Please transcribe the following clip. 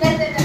Sehr, sehr, sehr.